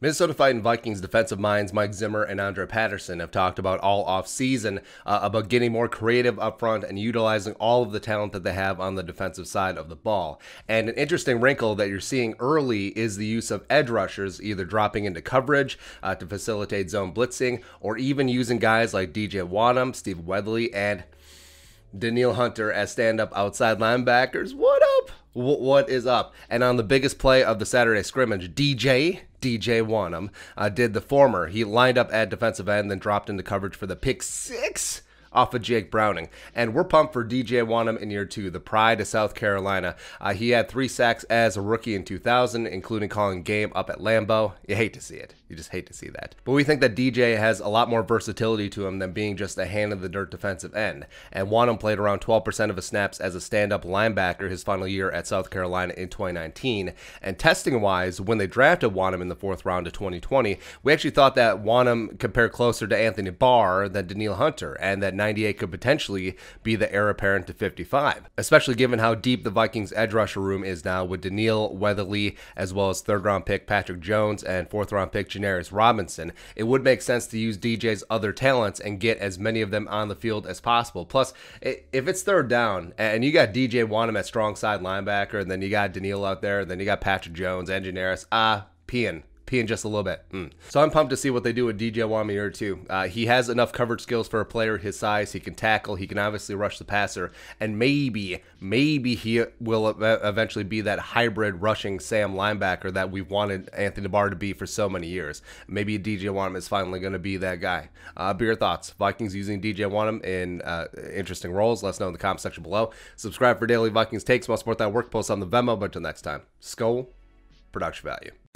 Minnesota Fighting Vikings defensive minds Mike Zimmer and Andre Patterson have talked about all offseason uh, about getting more creative up front and utilizing all of the talent that they have on the defensive side of the ball. And an interesting wrinkle that you're seeing early is the use of edge rushers, either dropping into coverage uh, to facilitate zone blitzing, or even using guys like DJ Wonnum, Steve Weatherly, and Danielle Hunter as stand up outside linebackers. What up? W- what is up? And on the biggest play of the Saturday scrimmage, DJ, DJ Wonnum, uh, did the former. He lined up at defensive end, then dropped into coverage for the pick six off of Jake Browning. And we're pumped for DJ Wonnum in year two, the pride of South Carolina. Uh, he had three sacks as a rookie in 2000, including calling game up at Lambeau. You hate to see it. You just hate to see that. But we think that DJ has a lot more versatility to him than being just a hand in the dirt defensive end. And Wonnum played around 12% of his snaps as a stand up linebacker his final year at South Carolina in 2019. And testing wise, when they drafted Wonnum in the fourth round of 2020, we actually thought that Wonnum compared closer to Anthony Barr than Danielle Hunter, and that 98 could potentially be the heir apparent to 55, especially given how deep the Vikings edge rusher room is now with Danielle Weatherly, as well as third round pick Patrick Jones and fourth round pick Janarius Robinson. It would make sense to use DJ's other talents and get as many of them on the field as possible. Plus, if it's third down and you got DJ Wonnum at strong side linebacker, and then you got Danielle out there, then you got Patrick Jones and Janarius, ah, peeing peeing just a little bit. Mm. So I'm pumped to see what they do with DJ Wamier too. Uh, he has enough coverage skills for a player his size. He can tackle. He can obviously rush the passer, and maybe, maybe he will eventually be that hybrid rushing Sam linebacker that we've wanted Anthony Barr to be for so many years. Maybe DJ Wonnum is finally going to be that guy. Uh, be your thoughts. Vikings using DJ Wonnum in uh, interesting roles. Let us know in the comment section below. Subscribe for daily Vikings takes. I'll support that work post on the Venmo. But until next time, Skol Production Value.